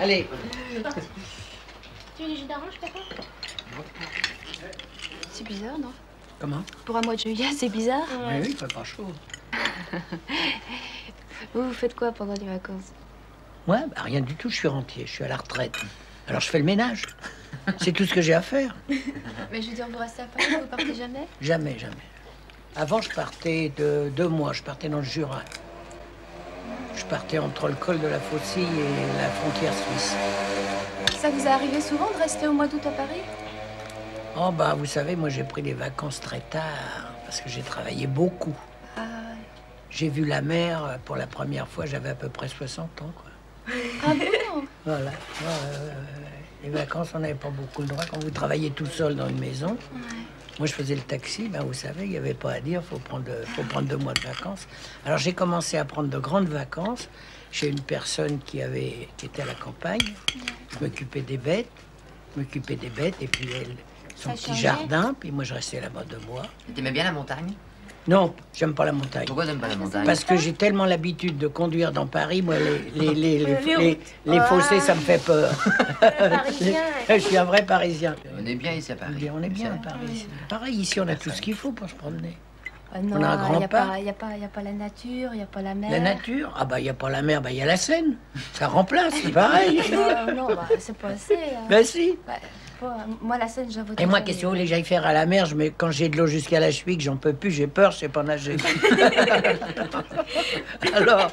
Allez. Tu veux du jus d'orange, papa C'est bizarre, non? Comment? Pour un mois de juillet, c'est bizarre. Oui, oui, il fait pas chaud. Vous, vous faites quoi pendant les vacances? Ouais, bah, rien du tout, je suis rentier, je suis à la retraite. Alors je fais le ménage. C'est tout ce que j'ai à faire. Mais je veux dire, vous restez à Paris, vous partez jamais? Jamais, jamais. Avant, je partais de deux mois, je partais dans le Jura. Je partais entre le col de la Faucille et la frontière suisse. Ça vous est arrivé souvent de rester au mois d'août à Paris? Oh, bah, vous savez, moi, j'ai pris des vacances très tard parce que j'ai travaillé beaucoup. Ah, J'ai vu la mer pour la première fois, j'avais à peu près 60 ans, quoi. ah bon? Voilà. Ouais, ouais, ouais, ouais. Les vacances, on n'avait pas beaucoup le droit. Quand vous travaillez tout seul dans une maison, moi je faisais le taxi, ben, vous savez, il n'y avait pas à dire, il faut prendre, faut prendre deux mois de vacances. Alors j'ai commencé à prendre de grandes vacances chez une personne qui, avait, qui était à la campagne. Je m'occupais des bêtes, je m'occupais des bêtes, et puis elle, son Ça petit jardin, puis moi je restais là-bas deux mois. T'aimais bien la montagne? Non, j'aime pas la montagne. Pourquoi t'aimes pas la montagne Parce que j'ai tellement l'habitude de conduire dans Paris, moi, les, les, les, les, Les les- routes. les fossés, ça me fait peur. Je suis un vrai Parisien. On est bien ici à Paris. On est bien à Paris. ici. Pareil, ici, on a tout ce qu'il faut pour se promener. Ah non, On a un grand il n'y a, pas. pas- y a, pas- y a pas la nature, il n'y a pas la mer. La nature, ah bah, il n'y a pas la mer, bah, il y a la Seine. Ça remplace, c'est pareil. Non, non, bah, c'est pas assez. Ben si. Pas- moi, la Seine, j'avoue. Et moi, qu'est-ce que vous voulez que j'aille faire à la mer? Je mets, Quand j'ai de l'eau jusqu'à la cheville, que j'en peux plus, j'ai peur, je sais pas nager. Alors,